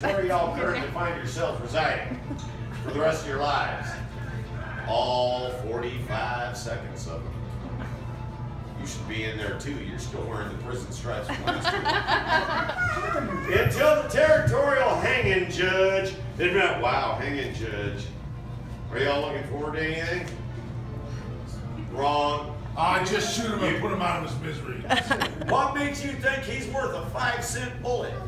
Where y'all currently find yourselves residing for the rest of your lives? All 45 seconds of them. You should be in there too. You're still wearing the prison stripes from last. Until the territorial hanging judge. Wow, hanging judge? Are y'all looking forward to anything? Wrong. I just shoot him and put him out of his misery. What makes you think he's worth a five cent bullet?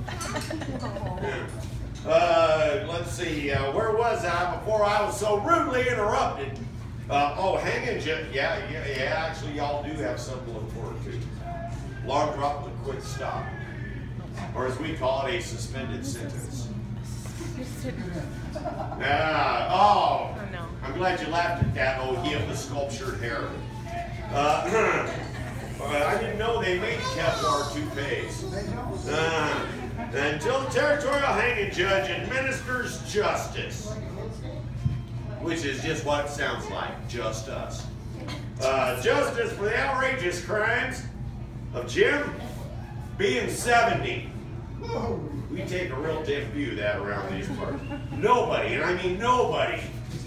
Uh, let's see, uh, where was I before I was so rudely interrupted? Uh, oh, hanging jet. Yeah, yeah, yeah. Actually, y'all do have something to look forward to. Long drop with a quick stop. Or as we call it, a suspended sentence. Yeah. Oh, Oh, no. I'm glad you laughed at that, oh, he of the sculptured hair. Uh, I didn't know they made Kevlar toupees. Uh, until the territorial hanging judge administers justice, which is just what it sounds like, just us. Uh, justice for the outrageous crimes of Jim being 70. We take a real dim view of that around these parts. Nobody, and I mean nobody,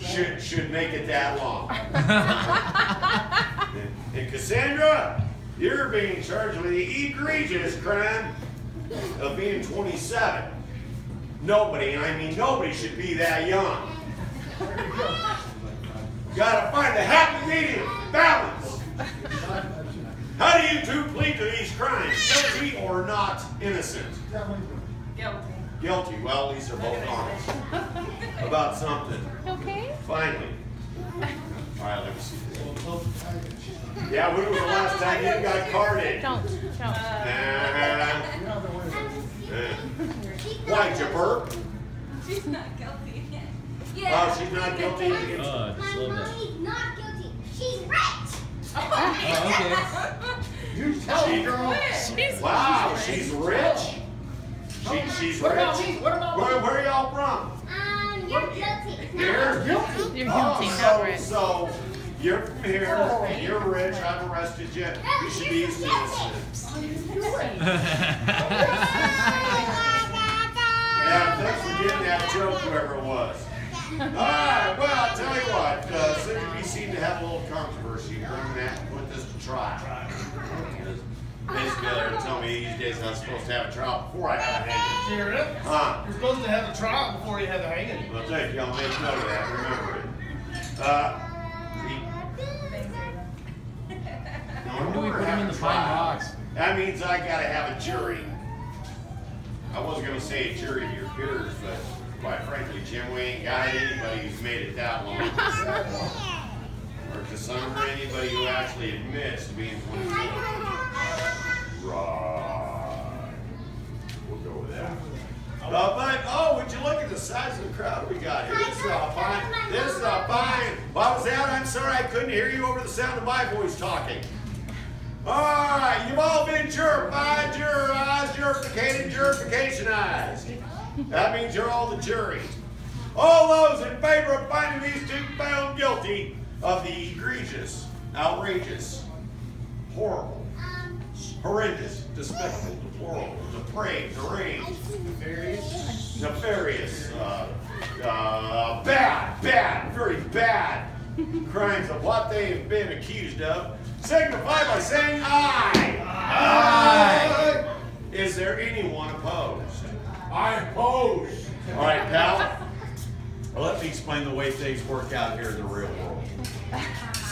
should should make it that long. and, and Cassandra, you're being charged with the egregious crime of being 27. Nobody, I mean nobody, should be that young. Gotta find the happy medium, balance. How do you two plead to these crimes, guilty or not innocent? Guilty. Guilty. Well, these they're both honest about something. Okay. Finally. All right, let me see. Yeah, when was the last time you got carded? Don't. Don't. Uh, uh, Why'd you burp? She's not guilty. Oh, she's not guilty. Oh, just a little bit. Mommy's not guilty. She's rich. Oh, You tell him, girl. She's Wow, she's rich. She, she's What rich. about me? What about me? Where, where y'all from? Um, you're guilty. Here? Guilty. You're Oh, guilty, so, rich. so you're from here, and you're rich, I've arrested you. You should be a citizen. Yeah, thanks for getting that joke, whoever it was. Alright, well, I'll tell you what, uh, since we seem to have a little controversy, we're gonna have to put this to trial. Basically, they're telling me these days I'm supposed to have a trial before I have a hanging. Hear it? Huh? You're supposed to have a trial before you have a hanging. Well, thank you, I'll make note of that, remember it. Uh, the- When do we put him in the pine box? That means I gotta have a jury. I wasn't gonna say a jury of your peers, but quite frankly, Jim, we ain't got anybody who's made it that long. Or Cassandra, anybody who actually admits to being twenty-four. Right. We'll go with that. But, oh, would you look at the size of the crowd we got here? This is a fine, this is. What was that? I'm sorry, I couldn't hear you over the sound of my voice talking. All right, you've all been jurified, jurized, jurificated, jurificationized. That means you're all the jury. All those in favor of finding these two found guilty of the egregious, outrageous, horrible, horrendous, despicable, deplorable, depraved, deranged, nefarious, nefarious, uh, uh, bad, bad, very bad crimes of what they have been accused of, signify by saying aye. Aye. Is there anyone opposed? I oppose. All right, pal. Well, let me explain the way things work out here in the real world.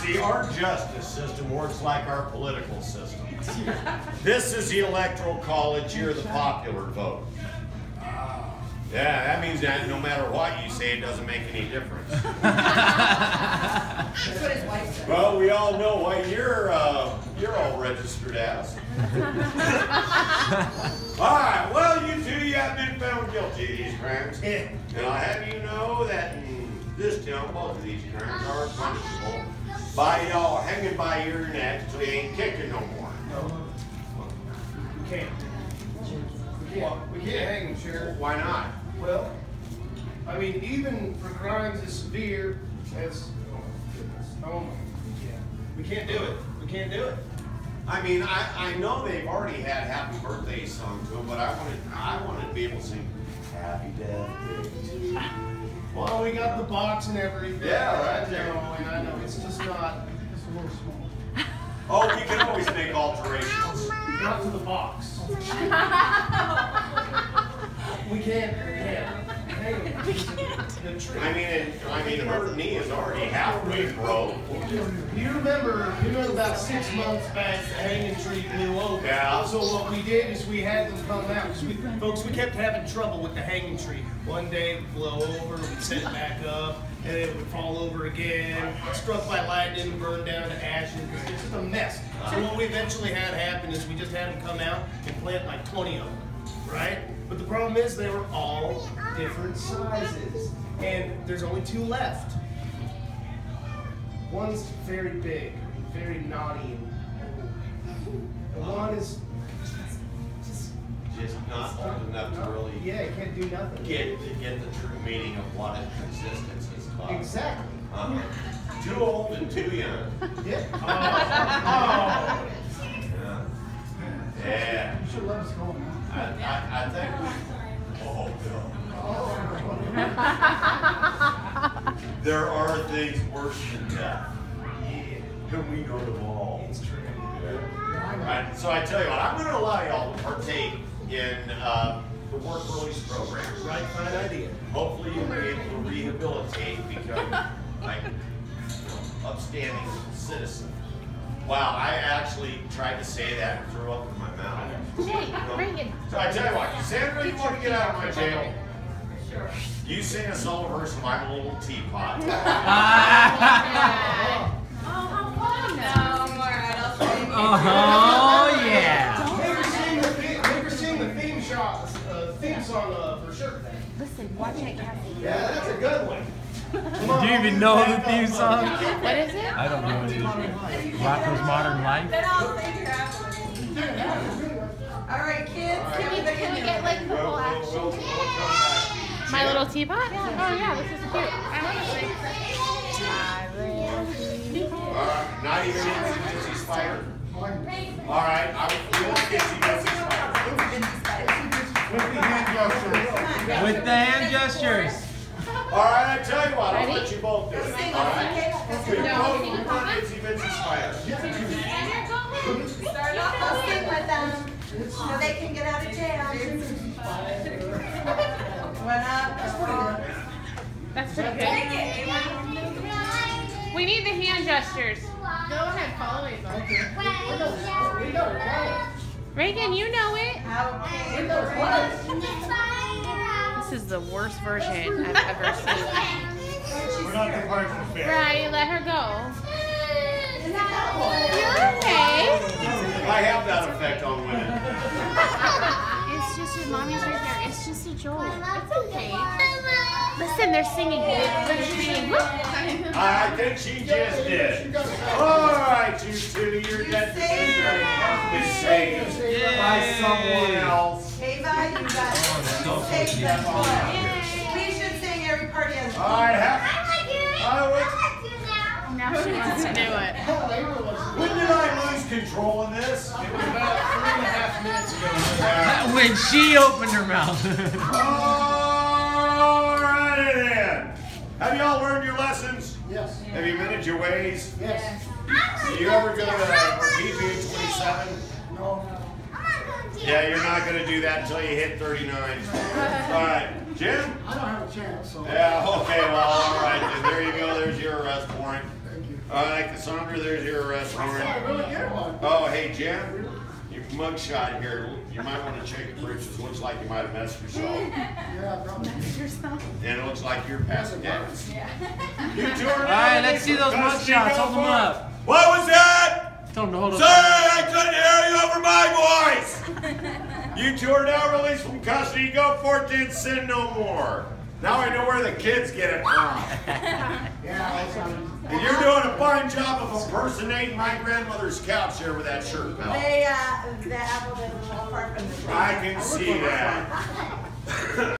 See, our justice system works like our political system. This is the electoral college, you're the popular vote. Yeah, that means that no matter what you say, it doesn't make any difference. Well, we all know what you're, uh, you're all registered as. All right, well, you two, you have been found guilty of these crimes. And I have you know that in this town, both of these crimes are punishable by y'all hanging by your neck till you ain't kicking no more. We can't. We can't. We can't hang him, Sheriff. Why not? Well, I mean, even for crimes as severe as, oh my goodness, oh my, yeah. We can't do it. We can't do it. I mean, I, I know they've already had happy birthday sung to them, but I wanted I wanted to be able to sing Happy birthday. Well, we got the box and everything. Yeah, right I know, and I know, it's just not, It's a little small. Oh, we can always make alterations. not to the box. We can't, yeah. Hey, the tree. I mean, it, I mean, her knee is already halfway broke. You remember, you remember about six months back, the hanging tree blew over. Yeah. So what we did is we had them come out, we, folks, we kept having trouble with the hanging tree. One day it would blow over, we'd set it back up, and it would fall over again, struck by lightning, burned down to ashes, it's just a mess. So what we eventually had happen is we just had them come out and plant like twenty of them, right? But the problem is they were all different sizes, and there's only two left. One's very big, very naughty, and one is just not old enough to really yeah, it can't do nothing. get, get the true meaning of what its existence is about. Exactly. Uh-huh. Too old and too young. Yeah. Oh. Yeah. I, I, I think we, oh, Bill. There are things worse than death. And we know them all. It's true. Right, so I tell you what, I'm gonna allow y'all to partake in, uh, the work release program. Right, fine idea. Hopefully you'll be able to rehabilitate, become like upstanding citizen. Wow, I actually tried to say that and threw up in my mouth. Hey, Reagan. So I tell you what, Sandra, you want to get out of my jail? You sing a solo verse of I'm a Little Teapot. No, more adults. Oh yeah. Make her sing the theme, make her sing the theme shot, uh, theme song uh, for sure. Listen, watch it, Cassie. Yeah, that's a good one. Do you even know the theme song? What is it? I don't know it is. Rocko's Modern Life. Then I'll figure out. All right, kids, can we, can we get like the We'll, whole we'll, action? we'll, we'll. My little teapot? Yeah. Oh yeah, this is cute. I want to sing. My little teapot. Uh, not even Itsy Bitsy Spider. All right, I will, we won't get Itsy Bitsy Spider. With the hand gestures. With the hand gestures. All right, I tell you what, I'll Ready? let you both do it. All right. You both will run Itsy Spider. Start off, I'll sing with them, so they can get out of jail. One up, That's pretty good. We need the hand gestures. Go ahead, follow me. We know. Reagan, you know it. This is the worst version I've ever seen. We're not departing fair. Right, let her go. You're okay. I have that effect on women. It's just your mommy's right there. It's just a joke. It's okay. Listen, they're singing. They're singing. I think she just did. All right, you two, you're dead. Be saved by someone else. Ava, you got it. Save them for. We should sing every party has. All right, have, I would, Now she wants to do it. when did I lose control in this? It was about three and a half minutes ago. When she opened her mouth. All righty then. Have y'all learned your lessons? Yes. Have you mended your ways? Yes. You ever go to PGA 27? No. Yeah, you're not gonna do that until you hit 39. All right, Jim? I don't have a chance, so. Yeah, okay, well, all right, then there you go, there's your uh, arrest warrant. Thank. All right, Cassandra, there's your arrest I warrant. really get one. Oh, hey, Jim, your mugshot here, you might wanna check your britches, looks like you might have messed yourself. Yeah, probably. And it looks like you're passing gas. You two are All right, let's see those mugshots. Hold them up. What was that? Tell them to hold Sorry, up. I couldn't hear you over my voice. You two are now released from custody. Go forth and sin no more. Now I know where the kids get it from. Yeah. And you're doing a fine job of impersonating my grandmother's couch there with that shirt, pal. They, uh, the apple doesn't fall apart from the tree. I can see that.